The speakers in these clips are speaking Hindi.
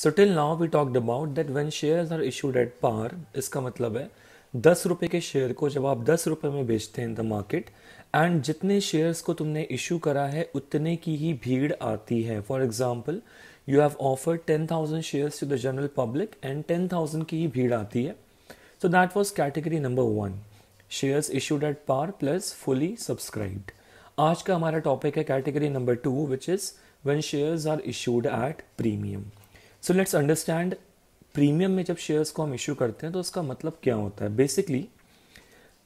So till now we talked about that when shares are issued at par इसका मतलब है दस रुपये के शेयर को जब आप दस रुपये में बेचते हैं इन द मार्केट एंड जितने शेयर्स को तुमने इशू करा है, उतने की ही भीड़ आती है. For example you have offer ten thousand shares to the general public and ten thousand की ही भीड़ आती है. So that was category number one shares issued at par plus fully subscribed आज का हमारा टॉपिक है category number two which is when shares are issued at premium so let's understand premium में जब शेयर्स को हम इशू करते हैं तो उसका मतलब क्या होता है? बेसिकली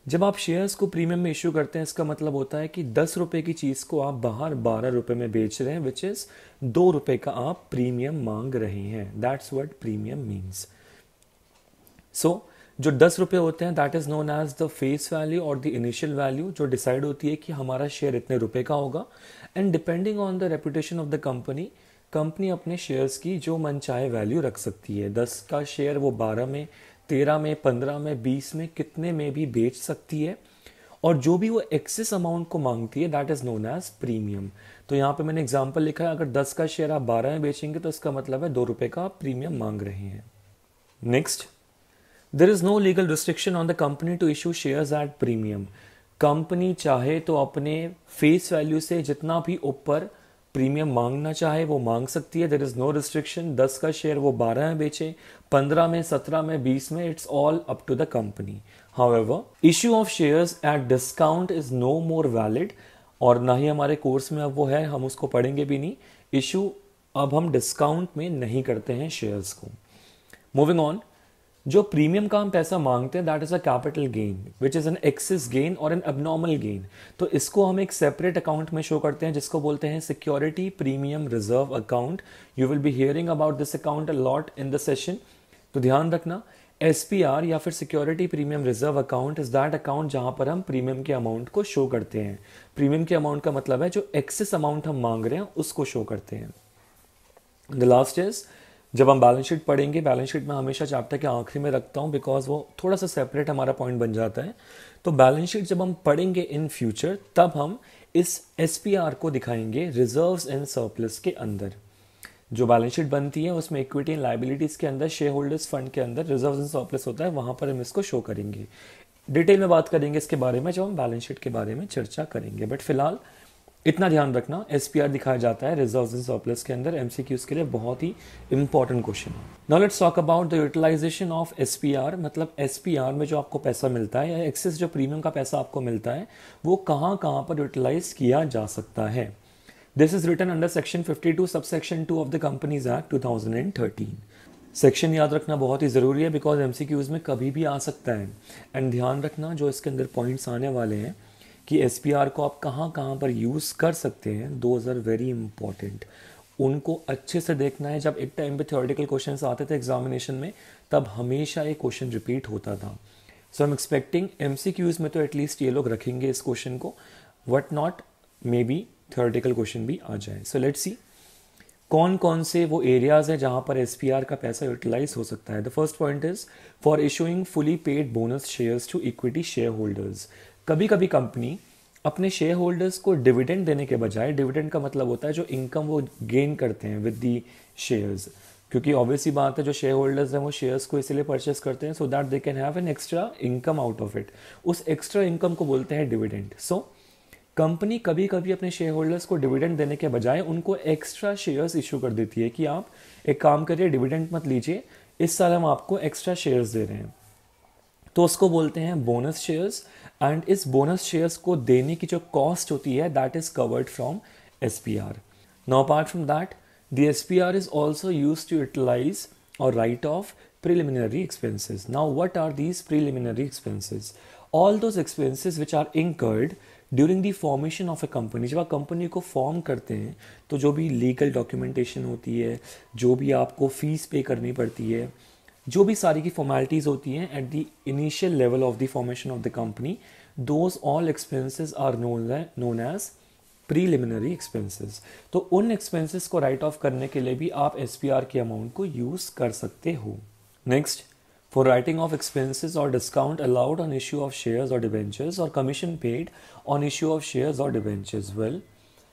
जब आप शेयर्स को प्रीमियम में इशू करते हैं, इसका मतलब होता है कि दस रुपए की चीज़ को आप बाहर बारह रुपए में बेच रहे हैं विच इज़ दो रुपए का आप प्रीमियम मांग रहे हैं. That's what premium means so जो दस रुपए होते हैं that is known as the face value और द इनिशियल वैल्यू जो डिसाइड होती है कि हमारा शेयर इतने रुपए का होगा. And depending on the reputation of the company company अपने शेयर्स की जो मन चाहे वैल्यू रख सकती है। दस का शेयर वो बारह में, तेरह में, पंद्रह में, बीस में, कितने में भी बेच सकती है। और जो भी वो एक्सेस अमाउंट को मांगती है that is known as premium तो यहाँ पे मैंने एग्जांपल लिखा है, अगर दस का शेयर आप बारह में बेचेंगे तो इसका मतलब है दो रुपए का आप प्रीमियम मांग रहे हैं। Next there is no legal restriction on the company to issue shares at premium company चाहे तो अपने फेस वैल्यू से जितना भी ऊपर प्रीमियम मांगना चाहे, वो मांग सकती है। देर इज़ नो रिस्ट्रिक्शन दस का शेयर वो बारह में बेचे, पंद्रह में, सत्रह में, बीस में it's all up to the company however issue of shares at discount is no more valid और ना ही हमारे कोर्स में अब वो है, हम उसको पढ़ेंगे भी नहीं। इशू अब हम डिस्काउंट में नहीं करते हैं शेयर्स को। मूविंग ऑन जो प्रीमियम का हम पैसा मांगते हैं that is a capital gain which is an excess gain और एन अबनॉर्मल गेन तो इसको हम एक सेपरेट अकाउंट में शो करते हैं, जिसको बोलते हैं security premium reserve account you will be hearing about this account lot in the session तो ध्यान रखना एसपीआर या फिर security premium reserve account is that account जहाँ पर हम प्रीमियम के अमाउंट को शो करते हैं. प्रीमियम के अमाउंट का मतलब है जो एक्सेस अमाउंट हम मांग रहे हैं, उसको शो करते हैं. द लास्ट इज़ जब हम बैलेंस शीट पढ़ेंगे बैलेंस शीट में हमेशा चैप्टर के आखिरी में रखता हूँ बिकॉज़ वो थोड़ा सा सेपरेट हमारा पॉइंट बन जाता है। तो बैलेंस शीट जब हम पढ़ेंगे इन फ्यूचर तब हम इस एसपीआर को दिखाएँगे रिज़र्व एंड सरप्लस के अंदर। जो बैलेंस शीट बनती है, उसमें इक्विटी एंड लाइबिलिटीज के अंदर शेयर होल्डर्स फंड के अंदर रिज़र्व एंड सरप्लस होता है, वहाँ पर हम इसको शो करेंगे। डिटेल में बात करेंगे इसके बारे में, जब हम बैलेंस शीट के बारे में चर्चा करेंगे। बट फ़िलहाल इतना ध्यान रखना एसपीआर दिखाया जाता है रिज़र्व एंड सरप्लस के अंदर एमसीक्यूज के लिए बहुत ही इंपॉर्टेंट क्वेश्चन है। Now let's talk about the utilization of SPR मतलब एसपीआर में जो आपको पैसा मिलता है या एक्सेस जो प्रीमियम का पैसा आपको मिलता है, वो कहाँ कहाँ पर यूटिलाइज किया जा सकता है। This is written under section 52 sub section two of the companies act 2013 section याद रखना बहुत ही ज़रूरी है बिकॉज़ एम में कभी भी आ सकता है। एंड ध्यान रखना जो इसके अंदर पॉइंट्स आने वाले हैं कि एस को आप कहाँ कहाँ पर यूज़ कर सकते हैं दोज आर वेरी इंपॉर्टेंट उनको अच्छे से देखना है। जब एक टाइम पे थियोरेटिकल क्वेश्चन आते थे एग्जामिनेशन में, तब हमेशा ये क्वेश्चन रिपीट होता था। So I am expecting M में तो एटलीस्ट ये लोग रखेंगे इस क्वेश्चन को। What not may be theoretical question भी आ जाए। सो लेट सी कौन कौन से वो एरियाज़ हैं जहाँ पर एस का पैसा यूटिलाइज हो सकता है? The first point is for issuing fully paid bonus shares to equity share holders कभी कभी कंपनी अपने शेयर होल्डर्स को डिविडेंड देने के बजाय डिविडेंड का मतलब होता है जो इनकम वो गेन करते हैं विद दी शेयर्स क्योंकि ऑब्वियसली बात है जो शेयर होल्डर्स हैं वो शेयर्स को इसीलिए परचेस करते हैं so that they can have an extra income out of it उस एक्स्ट्रा इनकम को बोलते हैं डिविडेंड सो कंपनी कभी कभी अपने शेयर होल्डर्स को डिविडेंड देने के बजाय उनको एक्स्ट्रा शेयर्स इशू कर देती है कि आप एक काम करिए डिविडेंड मत लीजिए, इस साल हम आपको एक्स्ट्रा शेयर्स दे रहे हैं। तो उसको बोलते हैं बोनस शेयर्स एंड इस बोनस शेयर्स को देने की जो कॉस्ट होती है that is covered from S P R no apart from that the S P R is also use to utilize और write off preliminary expenses. Now, what are these preliminary expenses? All those expenses which are incurred during the formation of a company जब आप कंपनी को फॉर्म करते हैं तो जो भी लीगल डॉक्यूमेंटेशन होती है जो भी आपको फ़ीस पे करनी पड़ती है जो भी सारी की फॉर्मेलिटीज़ होती हैं at the initial level of the formation of the company those all expenses are known as preliminary expenses तो उन एक्सपेंसेस को राइट ऑफ़ करने के लिए भी आप एस के अमाउंट को यूज़ कर सकते हो। Next for writing off expenses और discount allowed on issue of shares और डिवेंचर्स और commission paid on issue of shares और debentures well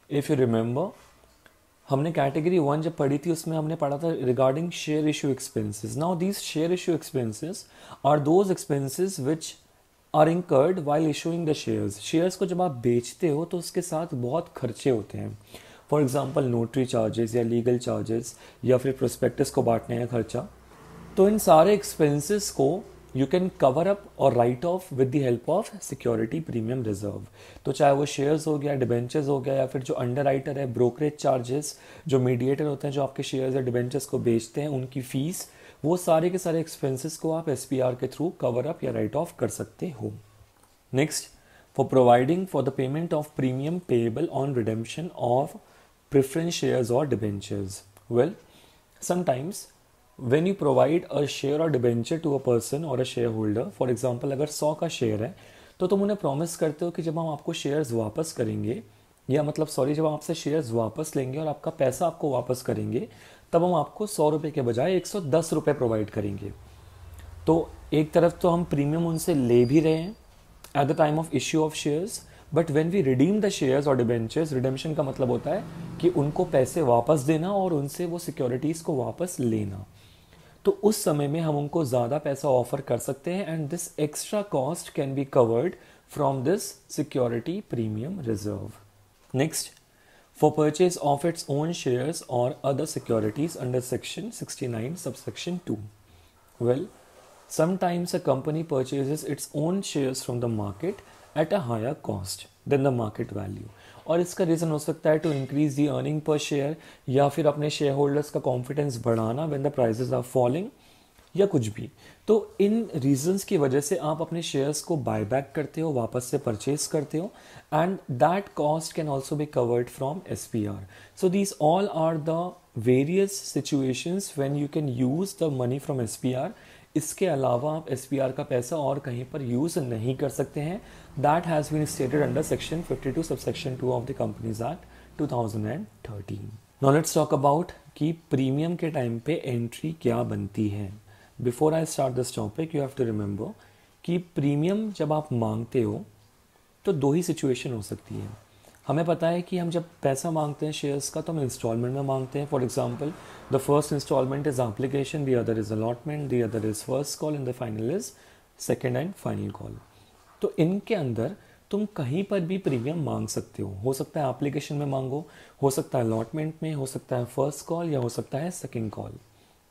if you remember हमने कैटेगरी वन जब पढ़ी थी, उसमें हमने पढ़ा था regarding share issue expenses now these share issue expenses are those expenses which are incurred while issuing the shares shares को जब आप बेचते हो तो उसके साथ बहुत खर्चे होते हैं। फॉर एग्ज़ाम्पल नोटरी चार्जेस या लीगल चार्जेस या फिर प्रोस्पेक्टस को बांटने का खर्चा। तो इन सारे एक्सपेंसेस को यू कैन कवर अप और write off with the help of security premium reserve तो चाहे वो शेयर्स हो गया डिबेंचर्स हो गया या फिर जो अंडर राइटर है ब्रोकरेज चार्जेस जो मीडिएटर होते हैं जो आपके शेयर्स या डिबेंचर्स को बेचते हैं उनकी फ़ीस वो सारे के सारे एक्सपेंसेस को आप एस के थ्रू कवर अप या राइट ऑफ़ कर सकते हो। Next for providing for the payment of premium payable on redemption of preference shares और debentures well Well, sometimes you provide a share और डिबेंचर टू अ पर्सन और a share holder for example अगर सौ का शेयर है तो तुम उन्हें प्रॉमिस करते हो कि जब हम आपको शेयर्स वापस करेंगे, या मतलब सॉरी जब हम आपसे शेयर्स वापस लेंगे और आपका पैसा आपको वापस करेंगे, तब हम आपको सौ रुपये के बजाय एक सौ दस रुपये प्रोवाइड करेंगे। तो एक तरफ़ तो हम प्रीमियम उनसे ले भी रहे हैं at the time of issue of shares but when we redeem the shares और डिबेंचर्स रिडेम्पशन का मतलब होता है कि उनको पैसे वापस देना और उनसे वो सिक्योरिटीज़ को वापस लेना। तो उस समय में हम उनको ज़्यादा पैसा ऑफ़र कर सकते हैं and this extra cost can be covered from this security premium reserve next for purchase of its own shares और other securities under section 69 subsection 2 well sometimes a company purchases its own shares from the market at a higher cost than the market value. और इसका रीज़न हो सकता है to increase the earning per share या फिर अपने शेयर होल्डर्स का कॉन्फिडेंस बढ़ाना when the prices are falling या कुछ भी। तो इन रीजंस की वजह से आप अपने शेयर्स को बाय बैक करते हो, वापस से परचेज करते हो and that cost can also be covered from S P R so these all are the various situations when you can use the money from S इसके अलावा आप एस का पैसा और कहीं पर यूज़ नहीं कर सकते हैं। That has been stated under section 52 sub section two of the companies act 2013 now talk about कि प्रीमियम के टाइम पे एंट्री क्या बनती है। Before I start this topic you have to remember कि प्रीमियम जब आप मांगते हो तो दो ही सिचुएशन हो सकती है। हमें पता है कि हम जब पैसा मांगते हैं शेयर्स का तो हम इंस्टॉलमेंट में मांगते हैं। For example the first installment is application the other is allotment the other is first call in the final is second and final call तो इनके अंदर तुम कहीं पर भी प्रीमियम मांग सकते हो। हो सकता है एप्लीकेशन में मांगो, हो सकता है अलॉटमेंट में, हो सकता है फ़र्स्ट कॉल या हो सकता है सेकेंड कॉल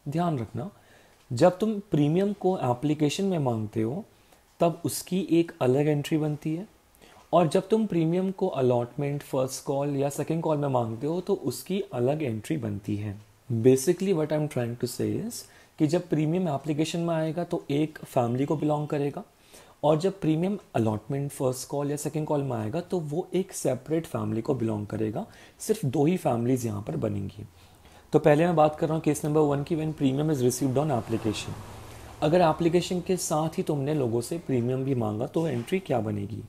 ध्यान रखना, जब तुम प्रीमियम को एप्लीकेशन में मांगते हो, तब उसकी एक अलग एंट्री बनती है। और जब तुम प्रीमियम को अलॉटमेंट फ़र्स्ट कॉल या सेकेंड कॉल में मांगते हो तो उसकी अलग एंट्री बनती है। Basically what I am trying to say कि जब प्रीमियम एप्लीकेशन में आएगा तो एक फैमिली को बिलोंग करेगा और जब प्रीमियम अलॉटमेंट फ़र्स्ट कॉल या सेकेंड कॉल में आएगा तो वो एक सेपरेट फैमिली को बिलोंग करेगा। सिर्फ़ दो ही फैमिलीज़ यहाँ पर बनेंगी। तो पहले मैं बात कर रहा हूँ केस नंबर वन की when premium is received on application अगर एप्लीकेशन के साथ ही तुमने लोगों से प्रीमियम भी मांगा तो एंट्री क्या बनेगी?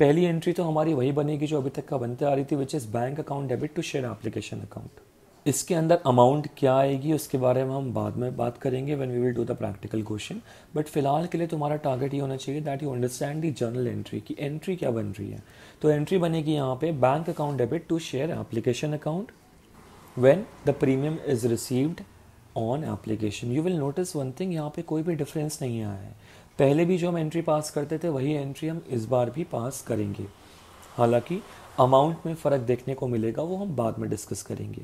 पहली एंट्री तो हमारी वही बनेगी जो अभी तक का बनते आ रही थी which is bank account debit to share application account इसके अंदर अमाउंट क्या आएगी, उसके बारे में हम बाद में बात करेंगे when we will do the practical question but फ़िलहाल के लिए तुम्हारा टारगेट ये होना चाहिए that you understand the journal entry की एंट्री क्या बन रही है. तो एंट्री बनेगी यहाँ पे bank account debit to share application account when the premium is received on application you will notice one thing यहाँ पे कोई भी डिफरेंस नहीं आया है. पहले भी जो हम एंट्री पास करते थे, वही एंट्री हम इस बार भी पास करेंगे। हालाँकि अमाउंट में फ़र्क देखने को मिलेगा, वो हम बाद में डिस्कस करेंगे।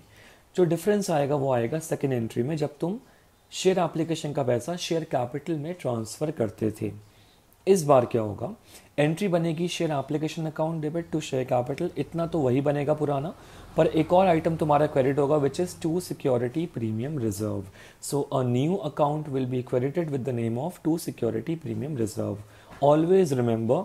जो डिफरेंस आएगा, वो आएगा सेकेंड एंट्री में, जब तुम शेयर एप्लीकेशन का पैसा शेयर कैपिटल में ट्रांसफ़र करते थे। इस बार क्या होगा? एंट्री बनेगी share application account debit to share capital इतना तो वही बनेगा पुराना। पर एक और आइटम तुम्हारा क्रेडिट होगा which is to security premium reserve so a new account will be credited with the name of to security premium reserve always remember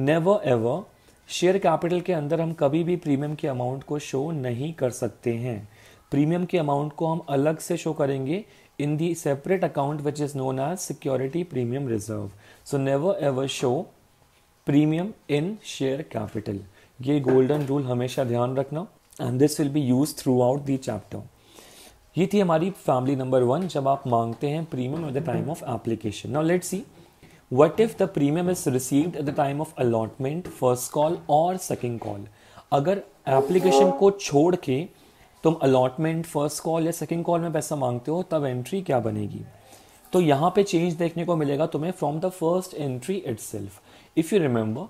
never ever share capital के अंदर हम कभी भी प्रीमियम के अमाउंट को शो नहीं कर सकते हैं. प्रीमियम के अमाउंट को हम अलग से शो करेंगे in the separate account which is known as security premium reserve so never ever show premium in share capital ये गोल्डन रूल हमेशा ध्यान रखना। And this will be use throughout the chapter ये थी हमारी फैमिली नंबर वन जब आप मांगते हैं premium at the time of application now let see what if the premium is received at the time of allotment first call और सेकेंड कॉल अगर एप्लीकेशन को छोड़ के तुम अलॉटमेंट फ़र्स्ट कॉल या सेकेंड कॉल में पैसा मांगते हो, तब एंट्री क्या बनेगी? तो यहाँ पे चेंज देखने को मिलेगा तुम्हें from the first entry itself if you remember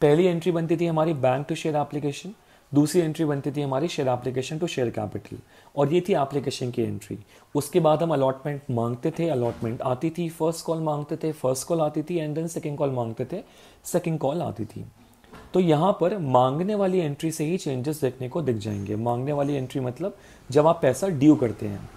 पहली एंट्री बनती थी हमारी बैंक टू शेयर एप्लीकेशन दूसरी एंट्री बनती थी हमारी share application to share capital और ये थी एप्लीकेशन की एंट्री उसके बाद हम अलॉटमेंट मांगते थे अलॉटमेंट आती थी फ़र्स्ट कॉल मांगते थे फ़र्स्ट कॉल आती थी एंड देन सेकेंड कॉल मांगते थे सेकेंड कॉल आती थी. तो यहाँ पर मांगने वाली एंट्री से ही चेंजेस देखने को दिख जाएँगे. मांगने वाली एंट्री मतलब जब आप पैसा ड्यू करते हैं.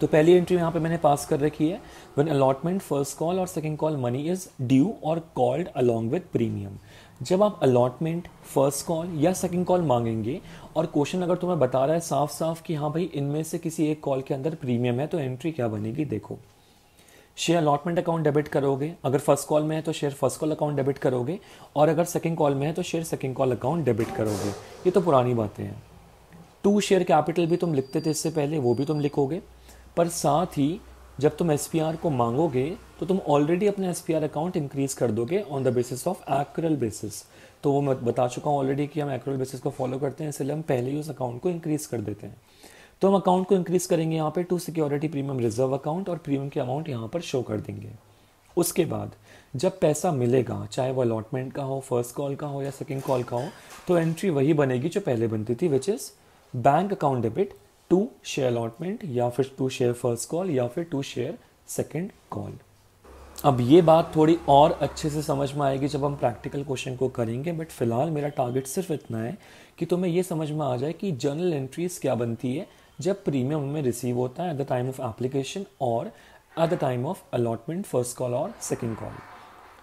तो पहली एंट्री यहाँ पे मैंने पास कर रखी है. वन अलॉटमेंट फ़र्स्ट कॉल और second call money is due और कॉल्ड अलॉन्ग विद प्रीमियम जब आप अलॉटमेंट फ़र्स्ट कॉल या सेकेंड कॉल मांगेंगे, और क्वेश्चन अगर तुम्हें बता रहा है साफ़ साफ़ कि हाँ भाई, इनमें से किसी एक कॉल के अंदर प्रीमियम है तो एंट्री क्या बनेगी, देखो। शेयर अलॉटमेंट अकाउंट डेबिट करोगे। अगर फ़र्स्ट कॉल में है तो share first call account debit करोगे। और अगर सेकंड कॉल में है तो share second call account debit करोगे। ये तो पुरानी बातें हैं। टू शेयर कैपिटल भी तुम लिखते थे इससे पहले, वो भी तुम लिखोगे। पर साथ ही जब तुम एसपीआर को मांगोगे तो तुम ऑलरेडी अपने एस अकाउंट इंक्रीज कर दोगे on the basis of accrual basis तो वो मैं बता चुका हूँ ऑलरेडी कि हम एक्यूरल बेसिस को फॉलो करते हैं, इसलिए हम पहले ही उस अकाउंट को इंक्रीज कर देते हैं। तो हम अकाउंट को इंक्रीज करेंगे यहाँ पे to security premium reserve account और प्रीमियम के अमाउंट यहाँ पर शो कर देंगे। उसके बाद जब पैसा मिलेगा, चाहे वो अलॉटमेंट का हो फ़र्स्ट कॉल का हो या सेकेंड कॉल का हो तो एंट्री वही बनेगी जो पहले बनती थी which is bank account debit to share allotment या फिर टू शेयर फ़र्स्ट कॉल या फिर टू शेयर सेकेंड कॉल अब ये बात थोड़ी और अच्छे से समझ में आएगी जब हम प्रैक्टिकल क्वेश्चन को करेंगे बट फ़िलहाल मेरा टारगेट सिर्फ़ इतना है कि तुम्हें ये समझ में आ जाए कि जर्नल एंट्रीज क्या बनती है, जब प्रीमियम हमें रिसीव होता है at the time of application और at the time of allotment first call और सेकेंड कॉल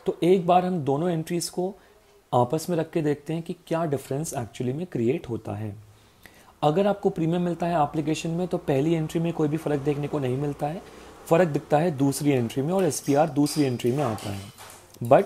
तो एक बार हम दोनों एंट्रीज को आपस में रख के देखते हैं कि क्या डिफरेंस एक्चुअली में क्रिएट होता है। अगर आपको प्रीमियम मिलता है एप्लीकेशन में तो पहली एंट्री में कोई भी फ़र्क देखने को नहीं मिलता है। फ़र्क दिखता है दूसरी एंट्री में और एसपीआर दूसरी एंट्री में आता है। बट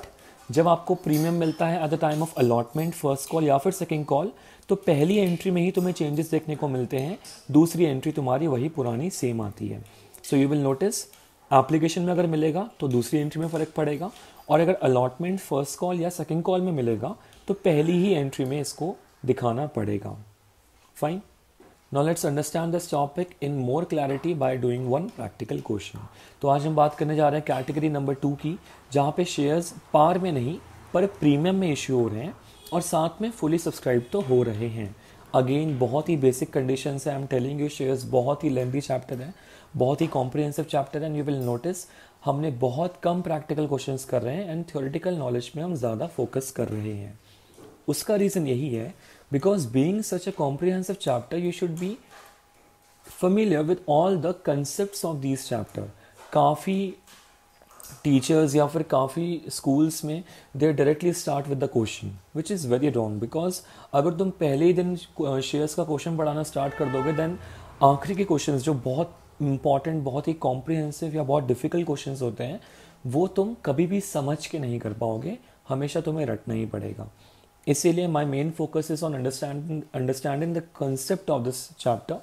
जब आपको प्रीमियम मिलता है at the time of allotment first call या फिर सेकेंड कॉल तो पहली एंट्री में ही तुम्हें चेंजेस देखने को मिलते हैं। दूसरी एंट्री तुम्हारी वही पुरानी सेम आती है। So you will notice application में अगर मिलेगा तो दूसरी एंट्री में फ़र्क पड़ेगा। और अगर अलॉटमेंट फ़र्स्ट कॉल या सेकेंड कॉल में मिलेगा तो पहली ही एंट्री में इसको दिखाना पड़ेगा। Fine Now let's understand this topic in more clarity by doing one practical question. तो आज हम बात करने जा रहे हैं कैटेगरी नंबर टू की, जहाँ पे शेयर्स पार में नहीं, पर प्रीमियम में इश्यू हो रहे हैं और साथ में फुली सब्सक्राइब तो हो रहे हैं। अगेन बहुत ही बेसिक कंडीशन है। I am telling you shares बहुत ही लेंथी चैप्टर है, बहुत ही कॉम्प्रिहेंसिव चैप्टर है एंड यू विल नोटिस हमने बहुत कम प्रैक्टिकल क्वेश्चंस कर रहे हैं एंड थ्योरेटिकल नॉलेज में हम ज़्यादा फोकस कर रहे हैं। उसका रीज़न यही है because being such a comprehensive chapter you should be familiar with all the concepts of these chapter. काफ़ी टीचर्स या फिर काफ़ी स्कूल्स में they directly start with the question which is very wrong because अगर तुम पहले ही दिन शेयर्स का क्वेश्चन पढ़ाना स्टार्ट कर दोगे देन आखिरी के क्वेश्चन जो बहुत इंपॉर्टेंट बहुत ही कॉम्प्रिहेंसिव या बहुत डिफ़िकल्ट क्वेश्चन होते हैं, वो तुम कभी भी समझ के नहीं कर पाओगे। हमेशा तुम्हें रटना ही पड़ेगा। इसीलिए my main focus is on understanding understanding the concept of this chapter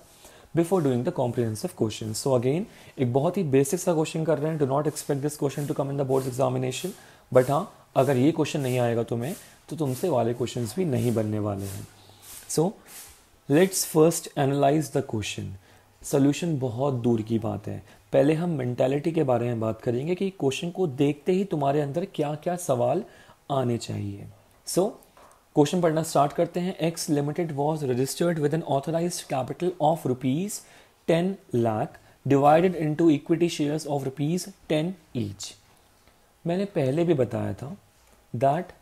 before doing the comprehensive question so again एक बहुत ही बेसिक सा क्वेश्चन कर रहे हैं। Do not expect this question to come in the board examination but हाँ अगर ये क्वेश्चन नहीं आएगा तुम्हें तो तुमसे वाले क्वेश्चन भी नहीं बनने वाले हैं। So let's first analyse the question solution बहुत दूर की बात है। पहले हम मेंटेलिटी के बारे में बात करेंगे कि क्वेश्चन को देखते ही तुम्हारे अंदर क्या क्या सवाल आने चाहिए। सो so, क्वेश्चन पढ़ना स्टार्ट करते हैं। X limited was registered with an authorised capital of rupees ten lakh divided into equity share of rupees ten each मैंने पहले भी बताया था दैट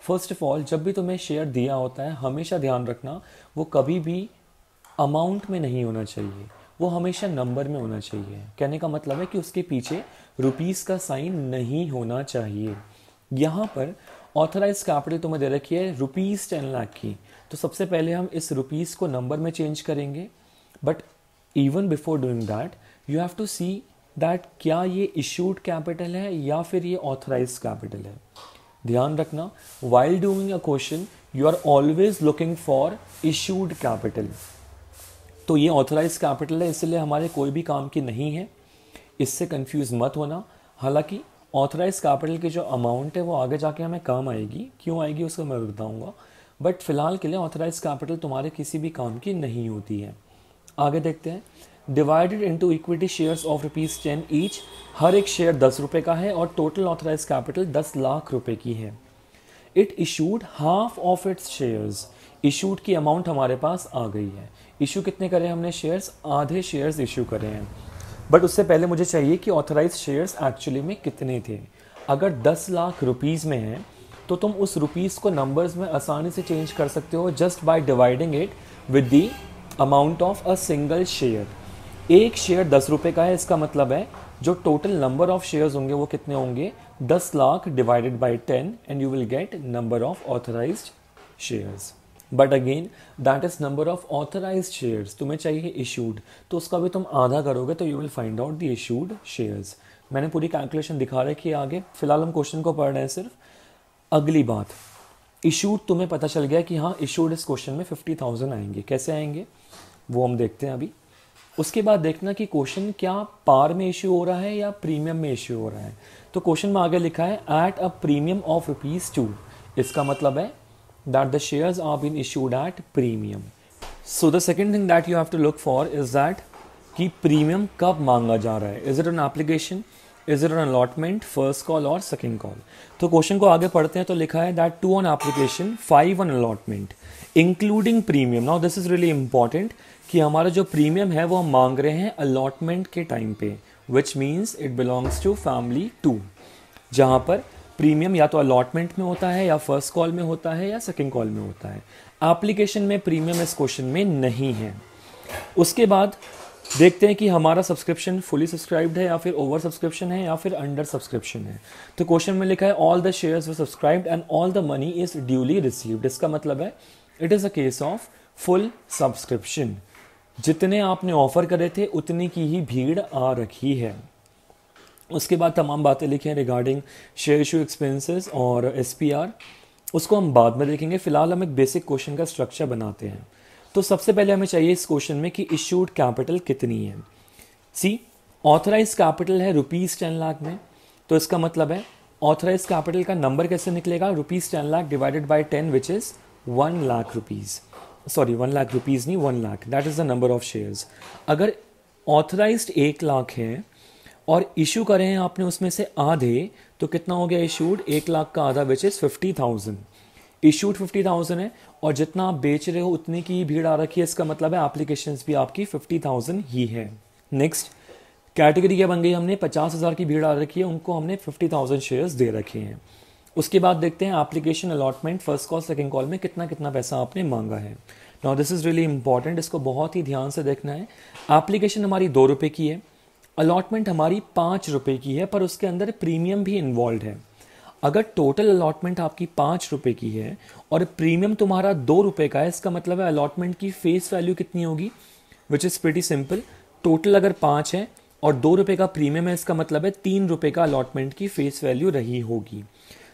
फ़र्स्ट ऑफ़ ऑल जब भी तुम्हें शेयर दिया होता है, हमेशा ध्यान रखना, वो कभी भी अमाउंट में नहीं होना चाहिए। वो हमेशा नंबर में होना चाहिए। कहने का मतलब है कि उसके पीछे रुपीस का साइन नहीं होना चाहिए। यहाँ पर ऑथराइज कैपिटल तुम्हें दे रखी है रुपीज़ टेन लाख की। तो सबसे पहले हम इस रुपीज़ को नंबर में चेंज करेंगे। But even before doing that you have to see that क्या ये इश्यूड कैपिटल है या फिर ये ऑथराइज कैपिटल है। ध्यान रखना while doing a question you are always looking for issued capital तो ये ऑथराइज कैपिटल है, इसलिए हमारे कोई भी काम की नहीं है। इससे कंफ्यूज मत होना। हालाँकि ऑथराइज कैपिटल की जो अमाउंट है, वो आगे जाके हमें काम आएगी। क्यों आएगी, उसको मैं बताऊँगा। बट फ़िलहाल के लिए ऑथराइज कैपिटल तुम्हारे किसी भी काम की नहीं होती है। आगे देखते हैं। Divided into equity shares of rupees ten each हर एक शेयर दस रुपये का है और टोटल ऑथराइज कैपिटल दस लाख रुपए की है। It issued half of its shares issued की अमाउंट हमारे पास आ गई है। इशू कितने करे हमने शेयर्स आधे शेयर्स इशू करे हैं। बट उससे पहले मुझे चाहिए कि ऑथराइज शेयर्स एक्चुअली में कितने थे। अगर 10 लाख रुपीज़ में है तो तुम उस रुपीज़ को नंबर्स में आसानी से चेंज कर सकते हो just by dividing it with the amount of a single share एक शेयर दस रुपये का है, इसका मतलब है जो टोटल नंबर ऑफ़ शेयर्स होंगे वो कितने होंगे? दस lakh divided by ten and you will get number of authorised shares but again that is number of authorised shares तुम्हें चाहिए इशूड तो उसका भी तुम आधा करोगे तो you will find out the issued shares मैंने पूरी कैलकुलेशन दिखा रखी है आगे. फ़िलहाल हम क्वेश्चन को पढ़ रहे हैं सिर्फ़ अगली बात. इशूड तुम्हें पता चल गया कि हाँ इशूड इस क्वेश्चन में फिफ्टी थाउज़ेंड आएँगे. कैसे आएँगे? वो हम देखते हैं अभी. उसके बाद देखना कि क्वेश्चन क्या पार में इश्यू हो रहा है या प्रीमियम में इश्यू हो रहा है. तो क्वेश्चन में आगे लिखा है at a premium of rupees two इसका मतलब है that the shares are being issued at premium. So, the second thing that you have to look for is that कि प्रीमियम कब मांगा जा रहा है? Is it an application is it an allotment first call और सेकेंड कॉल तो क्वेश्चन को आगे पढ़ते हैं तो लिखा है that two on application five on allotment including premium now this is really important कि हमारा जो प्रीमियम है, वो हम मांग रहे हैं अलॉटमेंट के टाइम पे which means it belongs to family to जहाँ पर प्रीमियम या तो अलॉटमेंट में होता है या फ़र्स्ट कॉल में होता है या सेकेंड कॉल में होता है। एप्लीकेशन में प्रीमियम इस क्वेश्चन में नहीं है। उसके बाद देखते हैं कि हमारा सब्सक्रिप्शन फुली सब्सक्राइब्ड है या फिर ओवर सब्सक्रिप्शन है या फिर अंडर सब्सक्रिप्शन है। तो क्वेश्चन में लिखा है all the shares were subscribed and all the money is duly received इसका मतलब है it is a case of full subscription जितने आपने ऑफ़र करे थे, उतनी की ही भीड़ आ रखी है। उसके बाद तमाम बातें लिखी हैं रिगार्डिंग शेयर इशू एक्सपेंसेस और एसपीआर उसको हम बाद में देखेंगे। फ़िलहाल हम एक बेसिक क्वेश्चन का स्ट्रक्चर बनाते हैं। तो सबसे पहले हमें चाहिए इस क्वेश्चन में कि इश्यूड कैपिटल कितनी है। सी ऑथराइज कैपिटल है रुपीज़ टेन लाख में। तो इसका मतलब है ऑथराइज कैपिटल का नंबर कैसे निकलेगा? Rupees ten lakh divided by ten which is one lakh rupees sorry one lakh rupees नहीं one lakh that is the number of shares अगर ऑथराइज एक लाख है और इशू करें आपने उसमें से आधे तो कितना हो गया इशूड एक लाख का आधा is fifty thousand issued fifty thousand है, और जितना आप बेच रहे हो, उतनी की भीड़ आ रखी है। इसका मतलब है एप्लीकेशन भी आपकी फिफ्टी थाउज़ेंड ही है। नेक्स्ट कैटेगरी क्या बन गई हमने? पचास हज़ार की भीड़ आ रखी है, उनको हमने फिफ्टी थाउज़ेंड शेयर्स दे रखे हैं। उसके बाद देखते हैं application allotment first call second call में कितना कितना पैसा आपने मांगा है। Now this is really important इसको बहुत ही ध्यान से देखना है। एप्लीकेशन हमारी दो रुपये की है। अलॉटमेंट हमारी पाँच रुपये की है, पर उसके अंदर प्रीमियम भी इन्वॉल्व है। अगर टोटल अलॉटमेंट आपकी पाँच रुपये की है और प्रीमियम तुम्हारा दो रुपये का है, इसका मतलब है अलॉटमेंट की फेस वैल्यू कितनी होगी? Which is pretty simple total अगर पाँच है और दो रुपये का प्रीमियम है, इसका मतलब है तीन रुपये का अलॉटमेंट की फेस वैल्यू रही होगी।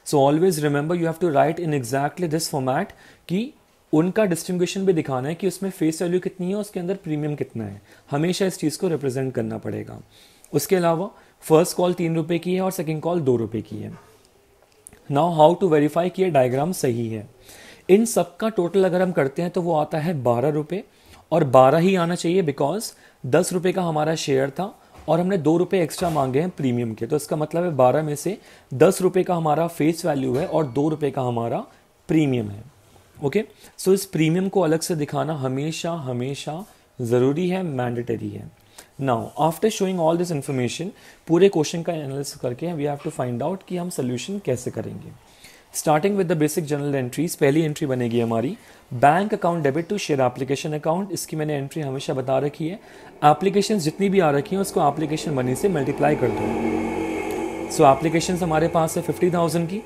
So always remember you have to write in exactly this format कि उनका डिस्ट्रीब्यूशन भी दिखाना है कि उसमें फेस वैल्यू कितनी है उसके अंदर प्रीमियम कितना है। हमेशा इस चीज़ को रिप्रेजेंट करना पड़ेगा। उसके अलावा फ़र्स्ट कॉल तीन रुपये की है और सेकेंड कॉल दो रुपये की है। नाउ हाउ टू वेरीफाई कि ये डायग्राम सही है? इन सब का टोटल अगर हम करते हैं तो वो आता है बारह रुपये और बारह ही आना चाहिए बिकॉज़ दस रुपये का हमारा शेयर था और हमने दो रुपये एक्स्ट्रा मांगे हैं प्रीमियम के। तो इसका मतलब है बारह में से दस रुपये का हमारा फेस वैल्यू है और दो रुपये का हमारा प्रीमियम है। ओके सो इस प्रीमियम को अलग से दिखाना हमेशा हमेशा ज़रूरी है मैंडेटरी है. Now after showing all this information पूरे क्वेश्चन का एनालिसिस करके we have to find out कि हम सोल्यूशन कैसे करेंगे. Starting with the basic journal entries पहली एंट्री बनेगी हमारी bank account debit to share application account इसकी मैंने एंट्री हमेशा बता रखी है. एप्लीकेशन जितनी भी आ रखी हैं, उसको एप्लीकेशन मनी से मल्टीप्लाई कर दो. सो एप्लीकेशन हमारे पास है फिफ्टी थाउज़ेंड की.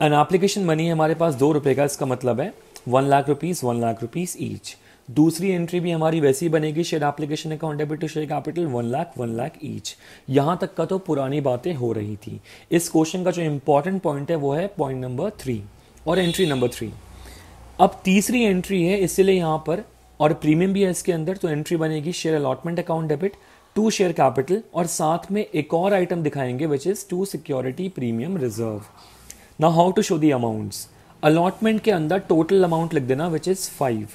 एन एप्लीकेशन मनी हमारे पास दो रुपए का इसका मतलब है one lakh rupees one lakh rupees each दूसरी एंट्री भी हमारी वैसी बनेगी share application account debit to share capital one lakh one lakh each यहाँ तक का तो पुरानी बातें हो रही थी। इस क्वेश्चन का जो इंपॉर्टेंट पॉइंट है, वो है पॉइंट नंबर थ्री और एंट्री नंबर थ्री अब तीसरी एंट्री है, इसीलिए यहाँ पर, और प्रीमियम भी है इसके अंदर तो एंट्री बनेगी share allotment account debit to share capital और साथ में एक और आइटम दिखाएँगे which is to security premium reserve Now, how to show the amounts? Allotment के अंदर टोटल अमाउंट लिख देना विच इज़ फाइव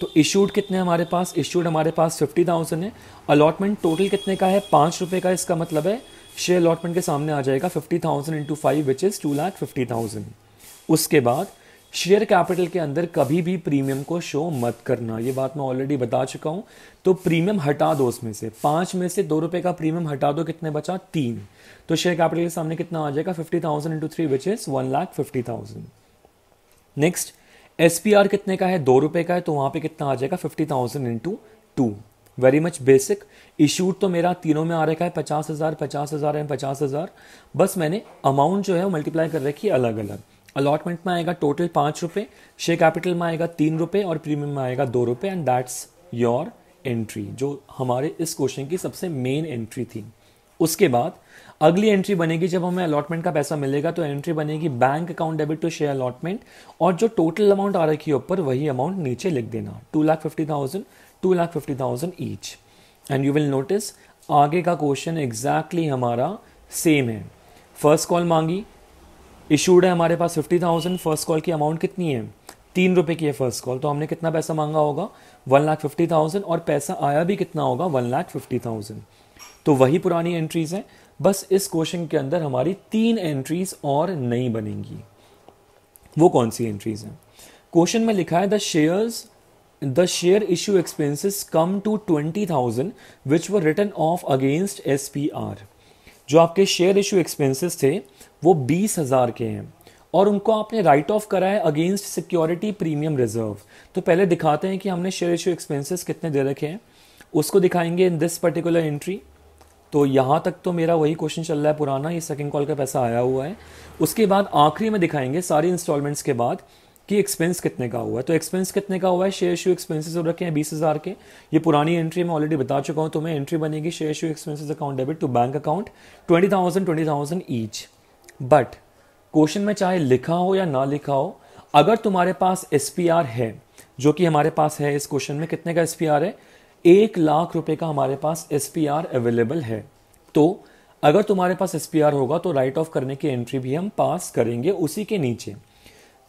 तो इशूड कितने हमारे पास? इशूड हमारे पास फिफ्टी थाउज़ेंड है। अलॉटमेंट टोटल कितने का है? पाँच रुपये का इसका मतलब है शेयर अलॉटमेंट के सामने आ जाएगा fifty thousand into five which is two lakh fifty thousand उसके बाद शेयर कैपिटल के अंदर कभी भी प्रीमियम को शो मत करना। ये बात मैं ऑलरेडी बता चुका हूँ। तो प्रीमियम हटा दो उसमें से। पाँच में से दो रुपए का प्रीमियम हटा दो, कितने बचा? तीन। तो शेयर कैपिटल के सामने कितना आ जाएगा? Fifty thousand into three which is one lakh fifty thousand next S P R कितने का है? दो रुपए का है तो वहाँ पे कितना आ जाएगा? Fifty thousand into two very much basic issued तो मेरा तीनों में आ रखा है, पचास हज़ार पचास हज़ार एंड पचास हज़ार. बस मैंने अमाउंट जो है वो मल्टीप्लाई कर रखी है अलग अलग अलॉटमेंट में आएगा टोटल पाँच रुपये शेयर कैपिटल में आएगा तीन रुपये और प्रीमियम में आएगा दो रुपये एंड दैट्स योर एंट्री जो हमारे इस क्वेश्चन की सबसे मेन एंट्री थी. उसके बाद अगली एंट्री बनेगी जब हमें अलॉटमेंट का पैसा मिलेगा तो एंट्री बनेगी bank account debit to share allotment और जो टोटल अमाउंट आ रखी है ऊपर, वही अमाउंट नीचे लिख देना। Two lakh fifty thousand two lakh fifty thousand each and you will notice आगे का क्वेश्चन एग्जैक्टली exactly हमारा सेम है। फ़र्स्ट कॉल मांगी इशूड है हमारे पास फिफ्टी थाउज़ेंड फ़र्स्ट कॉल की अमाउंट कितनी है? तीन रुपए की है फ़र्स्ट कॉल तो हमने कितना पैसा मांगा होगा? वन लाख फिफ्टी थाउज़ेंड और पैसा आया भी कितना होगा? वन लाख फिफ्टी थाउज़ेंड तो वही पुरानी एंट्रीज हैं। बस इस क्वेश्चन के अंदर हमारी तीन एंट्रीज और नई बनेंगी। वो कौन सी एंट्रीज हैं? क्वेश्चन में लिखा है the shares the share issue expenses come to twenty thousand which were written off against S P R जो आपके शेयर इशू एक्सपेंसेस थे, वो बीस हज़ार के हैं। और उनको आपने राइट ऑफ़ करा है अगेंस्ट सिक्योरिटी प्रीमियम रिज़र्व तो पहले दिखाते हैं कि हमने शेयर इशू एक्सपेंसेस कितने दे रखे हैं। उसको दिखाएँगे इन दिस पर्टिकुलर एंट्री तो यहाँ तक तो मेरा वही क्वेश्चन चल रहा है पुराना, ये सेकंड कॉल का पैसा आया हुआ है। उसके बाद आखिरी में दिखाएँगे सारी इंस्टॉलमेंट्स के बाद कि एक्सपेंस कितने का हुआ है। तो एक्सपेंस कितने का हुआ है? शेयर इशू एक्सपेंसेस रखे हैं बीस हज़ार के। ये पुरानी एंट्री मैं ऑलरेडी बता चुका हूँ तो मैं एंट्री बनेगी share issue expenses account debit to bank account twenty thousand twenty thousand each but question में चाहे लिखा हो या ना लिखा हो, अगर तुम्हारे पास एसपीआर है, जो कि हमारे पास है इस क्वेश्चन में, कितने का एसपीआर है? एक लाख रुपए का हमारे पास एसपीआर अवेलेबल है। तो अगर तुम्हारे पास एसपीआर होगा तो राइट ऑफ़ करने की एंट्री भी हम पास करेंगे उसी के नीचे।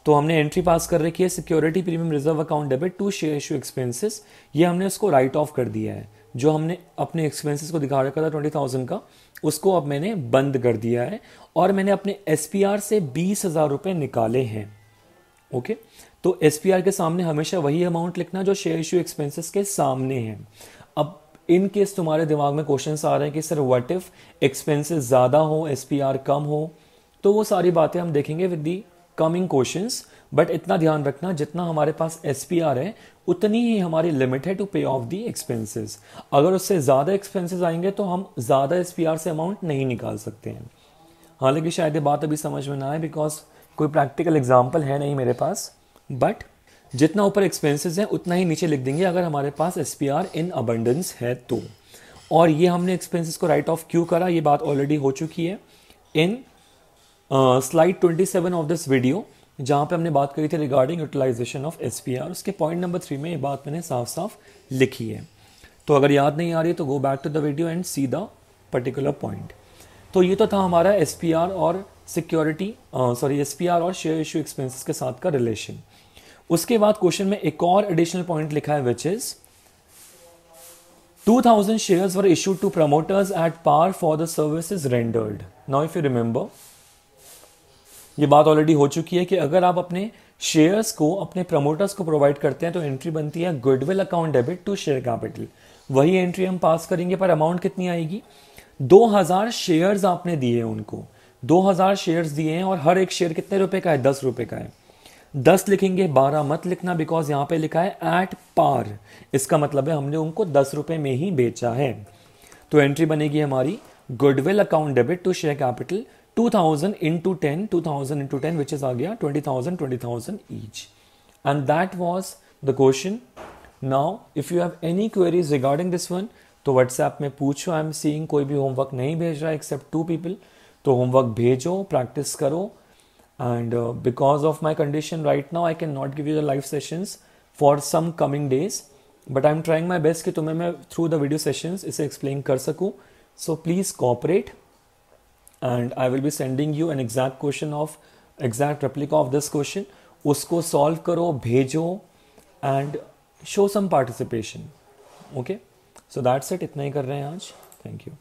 तो हमने एंट्री पास कर रखी है security premium reserve account debit to share issue expenses ये हमने उसको राइट ऑफ़ कर दिया है। जो हमने अपने एक्सपेंसेस को दिखा रखा था ट्वेंटी थाउज़ेंड का, उसको अब मैंने बंद कर दिया है और मैंने अपने एसपीआर से बीस हज़ार रुपए निकाले हैं। ओके तो एसपीआर के सामने हमेशा वही अमाउंट लिखना जो शेयर इशू एक्सपेंसेस के सामने है। अब इन केस तुम्हारे दिमाग में क्वेश्चन आ रहे हैं कि सर वट इफ़ एक्सपेंसेस ज़्यादा हो एसपीआर कम हो तो वो सारी बातें हम देखेंगे with the coming questions but इतना ध्यान रखना, जितना हमारे पास एसपीआर है, उतनी ही हमारी लिमिट है to pay of the expenses अगर उससे ज़्यादा एक्सपेंसेस आएँगे तो हम ज़्यादा एसपीआर से अमाउंट नहीं निकाल सकते हैं। हालाँकि शायद ये बात अभी समझ में ना आए बिकॉज़ कोई प्रैक्टिकल एग्ज़ाम्पल है नहीं मेरे पास। बट जितना ऊपर एक्सपेंसेस है, उतना ही नीचे लिख देंगे अगर हमारे पास एस इन अबंडेंस है तो। और ये हमने एक्सपेंसेस को राइट ऑफ़ क्यों करा? ये बात ऑलरेडी हो चुकी है। In slide twenty seven of this video जहाँ पे हमने बात करी थी रिगार्डिंग यूटिलाइजेशन ऑफ़ एस उसके पॉइंट नंबर थ्री में ये बात मैंने साफ़ साफ़ लिखी है। तो अगर याद नहीं आ रही है तो go back to the video and see the particular point तो ये तो था हमारा एसपीआर और सिक्योरिटी सॉरी एसपीआर और शेयर इशू एक्सपेंसेस के साथ का रिलेशन उसके बाद क्वेश्चन में एक और एडिशनल पॉइंट लिखा है which is 2000 shares were issued to promoters at par for the services rendered. Now, if you remember, ये बात ऑलरेडी हो चुकी है कि अगर आप अपने शेयर्स को अपने प्रमोटर्स को प्रोवाइड करते हैं तो एंट्री बनती है goodwill account debit to share capital वही एंट्री हम पास करेंगे पर अमाउंट कितनी आएगी? 2000 शेयर्स आपने दिए उनको। 2000 शेयर्स दिए हैं और हर एक शेयर कितने रुपए का है? दस रुपए का है। दस लिखेंगे, बारह मत लिखना बिकॉज़ यहाँ पे लिखा है एट पार इसका मतलब है हमने उनको दस रुपए में ही बेचा है। तो एंट्री बनेगी हमारी goodwill account debit to share capital two thousand 2000 into 10 2000 into 10 which is आ गया 20000 20000 each. And that was the question. Now, if you have any queries regarding this one तो व्हाट्सएप में पूछो आई एम सीइंग कोई भी होमवर्क नहीं भेज रहा एक्सेप्ट टू पीपल तो होमवर्क भेजो प्रैक्टिस करो and because of my condition right now I can not give you the live sessions for some coming days but I am trying my best कि तुम्हें मैं थ्रू द वीडियो सेशंस इसे एक्सप्लेन कर सकूँ। So please cooperate and I will be sending you an exact question of exact replica of this question उसको सॉल्व करो, भेजो and show some participation okay so that's it इतना ही कर रहे हैं आज. Thank you